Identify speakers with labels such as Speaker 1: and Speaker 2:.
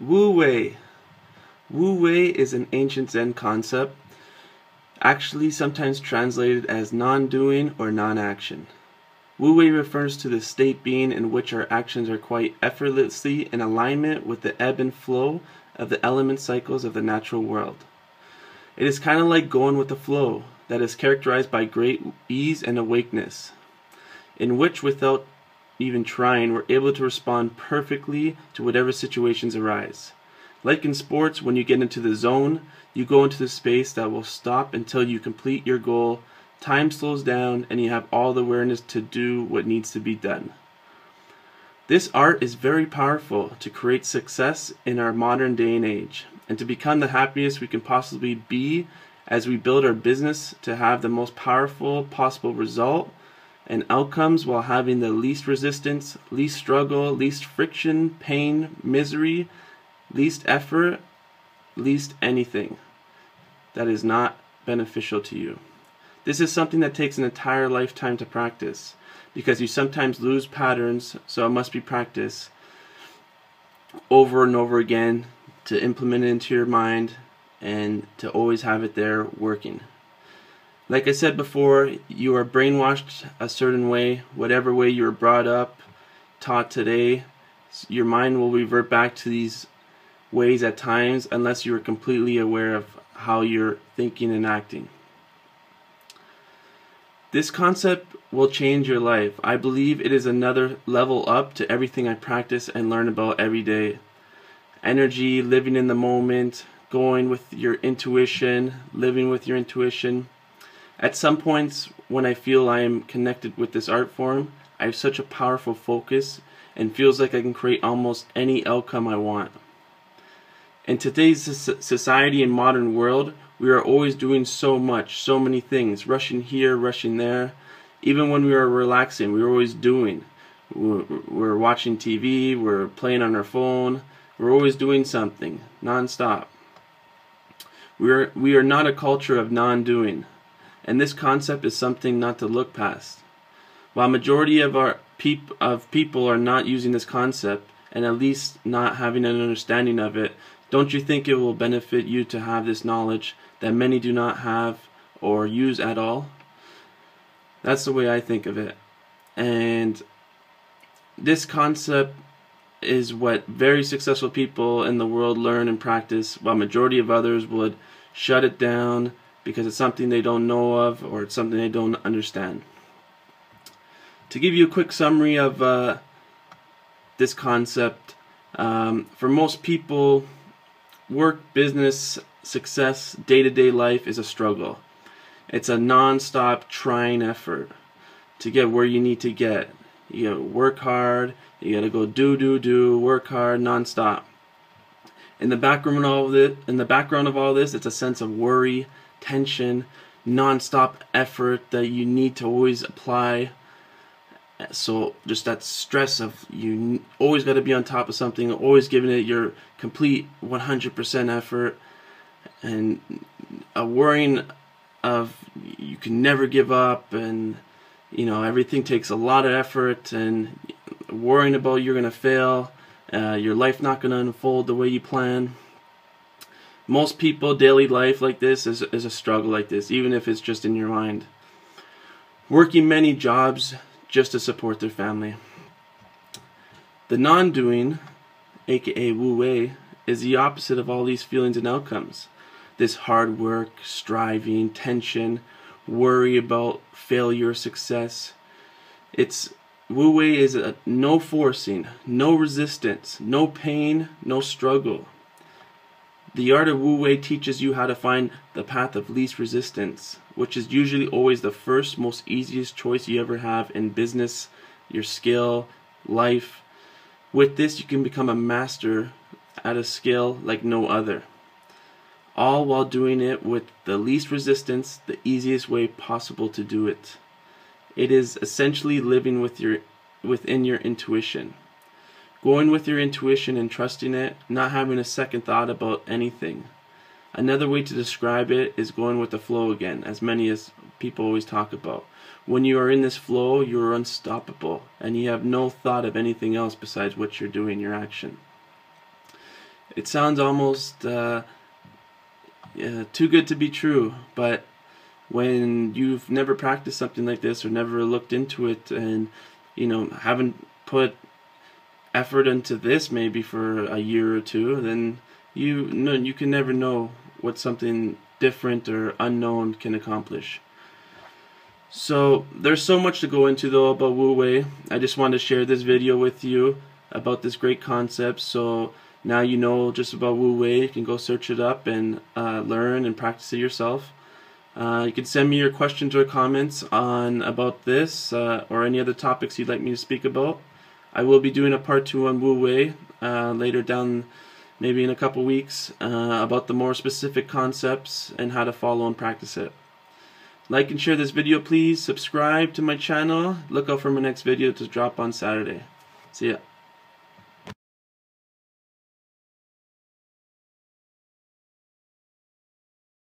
Speaker 1: Wu Wei. Wu Wei is an ancient Zen concept, actually sometimes translated as non-doing or non-action. Wu Wei refers to the state being in which our actions are quite effortlessly in alignment with the ebb and flow of the element cycles of the natural world. It is kind of like going with the flow that is characterized by great ease and awakeness, in which without even trying, we're able to respond perfectly to whatever situations arise. Like in sports, when you get into the zone, you go into the space that will stop until you complete your goal. Time slows down and you have all the awareness to do what needs to be done. This art is very powerful to create success in our modern day and age and to become the happiest we can possibly be as we build our business to have the most powerful possible result and outcomes while having the least resistance, least struggle, least friction, pain, misery, least effort, least anything that is not beneficial to you. This is something that takes an entire lifetime to practice because you sometimes lose patterns, so it must be practiced over and over again to implement it into your mind and to always have it there working. Like I said before, you are brainwashed a certain way, whatever way you were brought up, taught today, your mind will revert back to these ways at times unless you are completely aware of how you're thinking and acting. This concept will change your life. I believe it is another level up to everything I practice and learn about every day. Energy, living in the moment, going with your intuition, living with your intuition at some points, when I feel I am connected with this art form, I have such a powerful focus and feels like I can create almost any outcome I want. In today's society and modern world, we are always doing so much, so many things, rushing here, rushing there. Even when we are relaxing, we're always doing. We're watching TV, we're playing on our phone, we're always doing something, non-stop. We are, we are not a culture of non-doing and this concept is something not to look past. While majority of our peop of people are not using this concept and at least not having an understanding of it, don't you think it will benefit you to have this knowledge that many do not have or use at all? That's the way I think of it. And this concept is what very successful people in the world learn and practice, while majority of others would shut it down because it's something they don't know of or it's something they don't understand. To give you a quick summary of uh, this concept, um, for most people, work, business, success, day-to-day life is a struggle. It's a non-stop trying effort to get where you need to get. You gotta work hard, you gotta go do, do, do, work hard, non-stop. In the background of all this, in the background of all this, it's a sense of worry, tension, non-stop effort that you need to always apply. So just that stress of you always got to be on top of something, always giving it your complete 100% effort, and a worrying of you can never give up, and you know everything takes a lot of effort, and worrying about you're gonna fail, uh, your life not gonna unfold the way you plan most people daily life like this is, is a struggle like this even if it's just in your mind. Working many jobs just to support their family. The non-doing aka wu wei is the opposite of all these feelings and outcomes. This hard work striving tension worry about failure success. It's wu wei is a no forcing no resistance no pain no struggle the art of Wu Wei teaches you how to find the path of least resistance, which is usually always the first, most easiest choice you ever have in business, your skill, life. With this, you can become a master at a skill like no other. All while doing it with the least resistance, the easiest way possible to do it. It is essentially living with your within your intuition going with your intuition and trusting it, not having a second thought about anything. Another way to describe it is going with the flow again, as many as people always talk about. When you are in this flow, you are unstoppable, and you have no thought of anything else besides what you're doing, your action. it sounds almost uh, too good to be true, but when you've never practiced something like this or never looked into it and you know haven't put effort into this maybe for a year or two then you know you can never know what something different or unknown can accomplish. So there's so much to go into though about Wu Wei. I just wanted to share this video with you about this great concept. So now you know just about Wu Wei. You can go search it up and uh, learn and practice it yourself. Uh, you can send me your questions or comments on about this uh, or any other topics you'd like me to speak about. I will be doing a part two on Wu Wei uh, later down, maybe in a couple weeks, uh, about the more specific concepts and how to follow and practice it. Like and share this video, please. Subscribe to my channel. Look out for my next video to drop on Saturday. See ya.